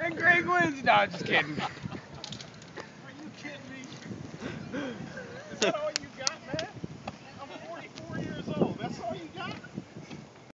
and Greg wins. No, just kidding. Are you kidding me? Is that all